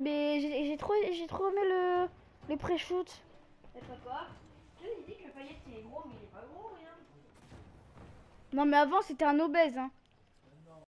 Mais j'ai trop, j'ai trop aimé le, le pré-shoot. Et papa, tu dit que le paillette il est gros, mais il est pas gros, rien. Non mais avant c'était un obèse. Hein.